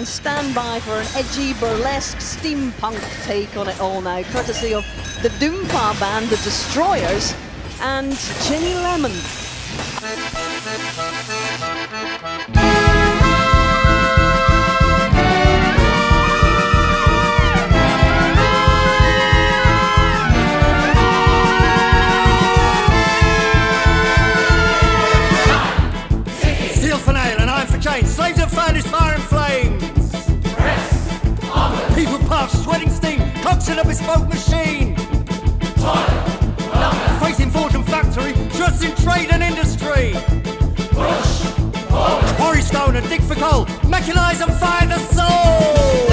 and stand by for an edgy, burlesque, steampunk take on it all now, courtesy of the Doompa band, the Destroyers, and Ginny Lemon. Steel for nail and iron for. Slaves his fire and flames. Cocks in a bespoke machine. In forge and factory, trust in trade and industry. Quarry stone and dig for coal, mechanise and fire the